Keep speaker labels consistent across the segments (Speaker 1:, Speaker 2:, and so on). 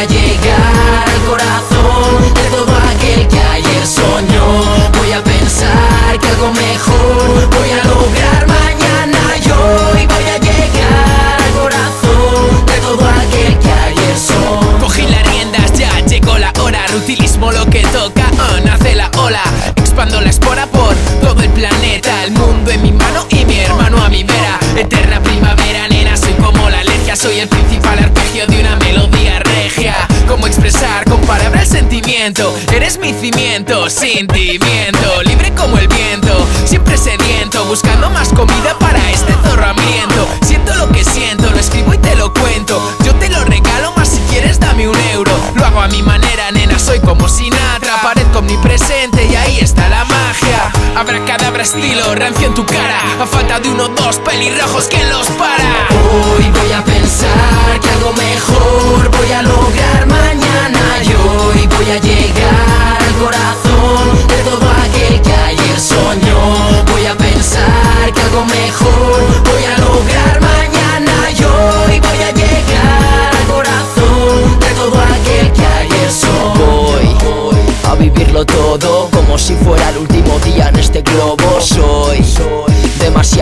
Speaker 1: a llegar al corazón de todo aquel que ayer soñó. Voy a pensar que algo mejor voy a lograr mañana yo y voy a llegar al corazón de todo aquel que ayer soñó.
Speaker 2: Cogí las riendas, ya llegó la hora. Rutilismo lo que toca, nace la ola. Expando la espora por todo el planeta, el mundo en mi mano y mi hermano a mi vera. Eterna primavera, nena, soy como la alergia, soy el principal arpegio de una melodía regia Cómo expresar con palabras el sentimiento. Eres mi cimiento, sentimiento. Libre como el viento, siempre sediento Buscando más comida para este zorro hambriento. Siento lo que siento, lo escribo y te lo cuento. Yo te lo regalo, más si quieres dame un euro. Lo hago a mi manera, nena, soy como Sinatra Parezco omnipresente y ahí está la magia. Habrá cadabra estilo, rancio en tu cara. A falta de uno o dos pelirrojos, ¿quién los para?
Speaker 1: Hoy voy a pensar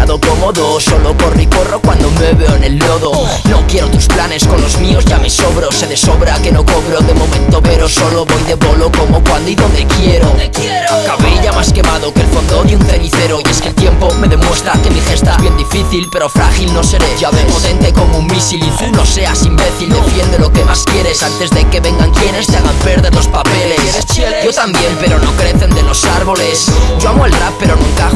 Speaker 1: demasiado cómodo, solo corro y corro cuando me veo en el lodo. No quiero tus planes, con los míos ya me sobro. Sé de sobra que no cobro de momento pero solo voy de bolo como cuando y donde quiero. Cabella más quemado que el fondo de un cenicero. Y es que el tiempo me demuestra que mi gesta es bien difícil Pero frágil no seré, ya ves Potente como un misil y tú no seas imbécil. Defiende lo que más quieres antes de que vengan quienes te hagan perder los papeles. Yo también, pero no crecen de los árboles. Yo amo el rap pero sus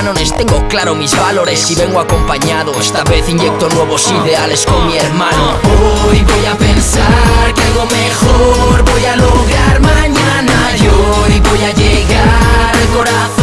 Speaker 1: Tengo claro mis valores y vengo acompañado. Esta vez inyecto nuevos ideales con mi hermano. Hoy voy a pensar que algo mejor voy a lograr mañana. Y hoy voy a llegar al corazón